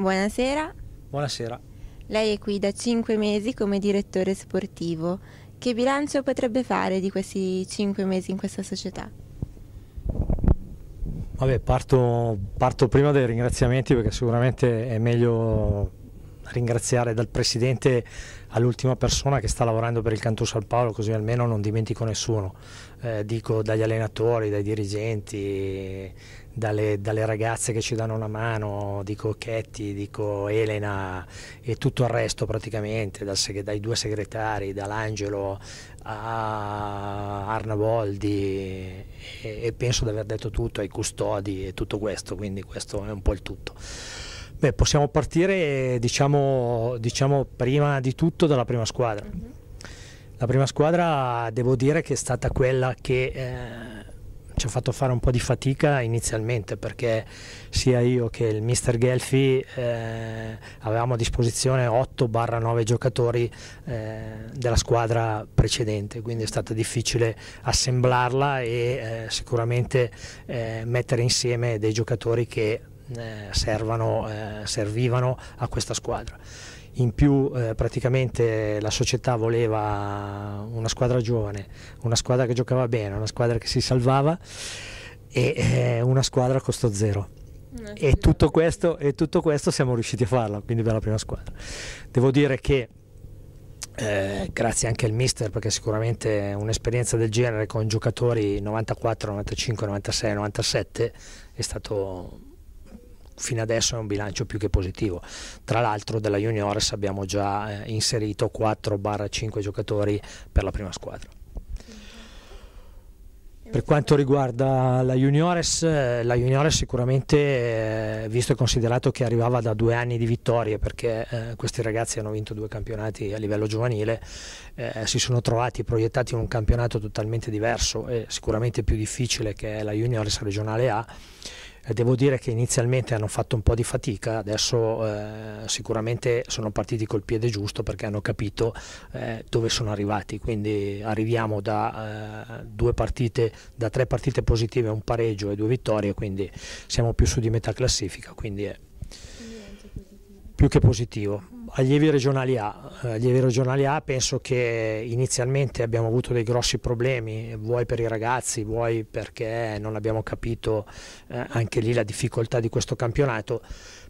Buonasera. Buonasera. Lei è qui da cinque mesi come direttore sportivo. Che bilancio potrebbe fare di questi cinque mesi in questa società? Vabbè, parto, parto prima dai ringraziamenti perché sicuramente è meglio ringraziare dal Presidente all'ultima persona che sta lavorando per il Canto San Paolo, così almeno non dimentico nessuno. Eh, dico dagli allenatori, dai dirigenti, dalle, dalle, ragazze che ci danno una mano, dico Chetti, dico Elena e tutto il resto praticamente, dal, dai due segretari, dall'Angelo a Arnaboldi e, e penso di aver detto tutto ai custodi e tutto questo, quindi questo è un po' il tutto. Beh, possiamo partire diciamo, diciamo, prima di tutto dalla prima squadra. La prima squadra devo dire che è stata quella che eh, ci ha fatto fare un po' di fatica inizialmente perché sia io che il mister Gelfi eh, avevamo a disposizione 8-9 giocatori eh, della squadra precedente, quindi è stato difficile assemblarla e eh, sicuramente eh, mettere insieme dei giocatori che servano, eh, servivano a questa squadra. In più eh, praticamente la società voleva una squadra giovane, una squadra che giocava bene, una squadra che si salvava e eh, una squadra a costo zero. E tutto, questo, e tutto questo siamo riusciti a farlo, quindi per la prima squadra. Devo dire che eh, grazie anche al mister perché sicuramente un'esperienza del genere con giocatori 94, 95, 96, 97 è stato fino adesso è un bilancio più che positivo. Tra l'altro della Juniores abbiamo già eh, inserito 4-5 giocatori per la prima squadra. Per quanto riguarda la Juniores, eh, la Juniores sicuramente, eh, visto e considerato che arrivava da due anni di vittorie, perché eh, questi ragazzi hanno vinto due campionati a livello giovanile, si sono trovati proiettati in un campionato totalmente diverso e sicuramente più difficile che la Juniores regionale A devo dire che inizialmente hanno fatto un po' di fatica, adesso eh, sicuramente sono partiti col piede giusto perché hanno capito eh, dove sono arrivati, quindi arriviamo da, eh, partite, da tre partite positive, un pareggio e due vittorie, quindi siamo più su di metà classifica, quindi è più che positivo allievi regionali A. Eh, allievi regionali A penso che inizialmente abbiamo avuto dei grossi problemi, vuoi per i ragazzi, vuoi perché non abbiamo capito eh, anche lì la difficoltà di questo campionato,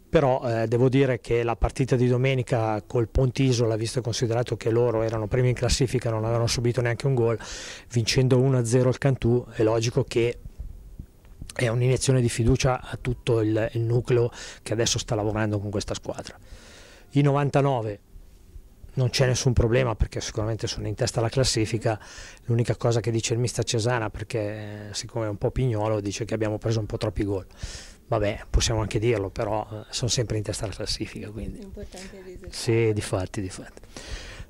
però eh, devo dire che la partita di domenica col Pontisola, visto e considerato che loro erano primi in classifica, non avevano subito neanche un gol, vincendo 1-0 il Cantù, è logico che è un'iniezione di fiducia a tutto il, il nucleo che adesso sta lavorando con questa squadra i 99 non c'è nessun problema perché sicuramente sono in testa alla classifica, l'unica cosa che dice il mister Cesana perché siccome è un po' pignolo dice che abbiamo preso un po' troppi gol. Vabbè, possiamo anche dirlo, però eh, sono sempre in testa alla classifica. Quindi. Sì, di fatti, di fatti.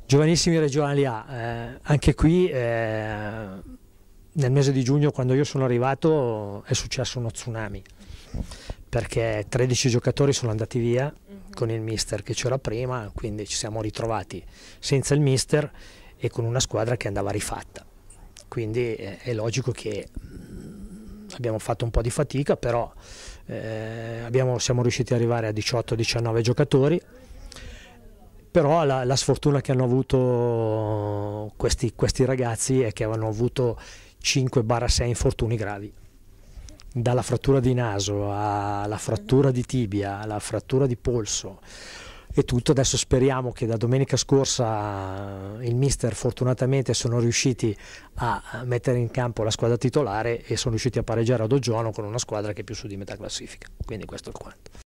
Giovanissimi regionali A, eh, anche qui eh, nel mese di giugno quando io sono arrivato è successo uno tsunami perché 13 giocatori sono andati via mhm. con il mister che c'era prima, quindi ci siamo ritrovati senza il mister e con una squadra che andava rifatta. Quindi eh, è logico che mh, abbiamo fatto un po' di fatica, però eh, abbiamo, siamo riusciti ad arrivare a 18-19 giocatori. Però la, la, sfortuna che hanno avuto questi, questi ragazzi è che hanno avuto 5-6 infortuni gravi dalla frattura di naso alla frattura di tibia, alla frattura di polso e tutto. Adesso speriamo che da domenica scorsa il mister fortunatamente sono riusciti a mettere in campo la squadra titolare e sono riusciti a pareggiare a Doggiano con una squadra che è più su di metà classifica. Quindi questo è quanto.